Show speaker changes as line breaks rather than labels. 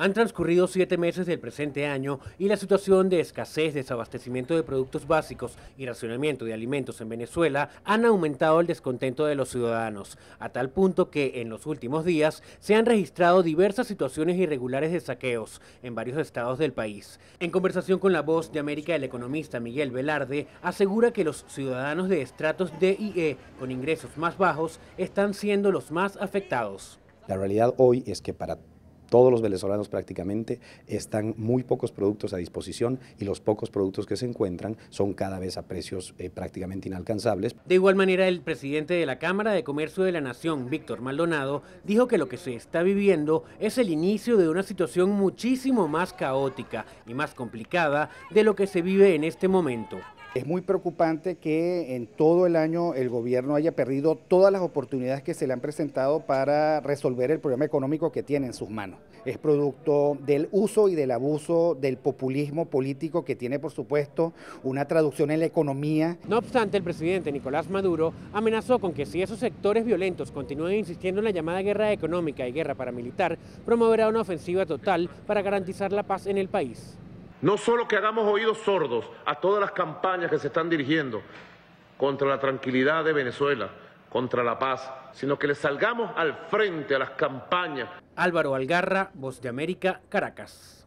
Han transcurrido siete meses del presente año y la situación de escasez, desabastecimiento de productos básicos y racionamiento de alimentos en Venezuela han aumentado el descontento de los ciudadanos, a tal punto que en los últimos días se han registrado diversas situaciones irregulares de saqueos en varios estados del país. En conversación con la voz de América, el economista Miguel Velarde asegura que los ciudadanos de estratos D y E con ingresos más bajos están siendo los más afectados.
La realidad hoy es que para todos los venezolanos prácticamente están muy pocos productos a disposición y los pocos productos que se encuentran son cada vez a precios eh, prácticamente inalcanzables.
De igual manera, el presidente de la Cámara de Comercio de la Nación, Víctor Maldonado, dijo que lo que se está viviendo es el inicio de una situación muchísimo más caótica y más complicada de lo que se vive en este momento.
Es muy preocupante que en todo el año el gobierno haya perdido todas las oportunidades que se le han presentado para resolver el problema económico que tiene en sus manos. Es producto del uso y del abuso del populismo político que tiene, por supuesto, una traducción en la economía.
No obstante, el presidente Nicolás Maduro amenazó con que si esos sectores violentos continúan insistiendo en la llamada guerra económica y guerra paramilitar, promoverá una ofensiva total para garantizar la paz en el país.
No solo que hagamos oídos sordos a todas las campañas que se están dirigiendo contra la tranquilidad de Venezuela, contra la paz, sino que le salgamos al frente a las campañas.
Álvaro Algarra, Voz de América, Caracas.